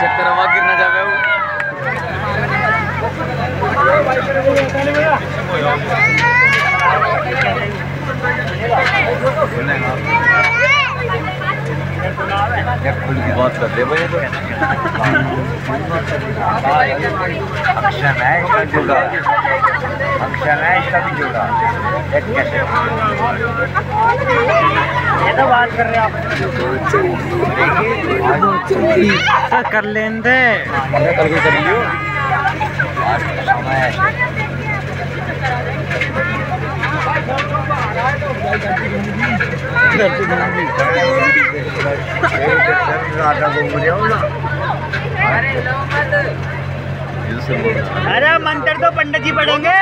चक्कर हवा गिरना जावे वो बहुत कर दे भाई। अक्षर है इसका जोड़ा अक्षर है इसका भी जोड़ा कैसे ये तो बात कर रहे हैं। आप कर को कर आज का समय राजा घूम रहे हो। ना अरे मंत्र तो पंडित जी पढ़ेंगे।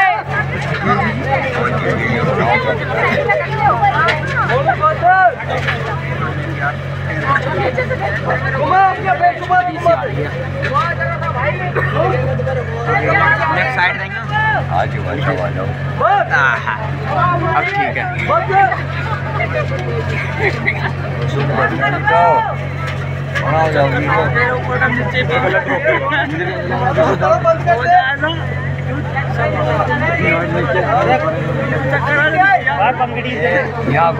आज अब ठीक है। यहाँ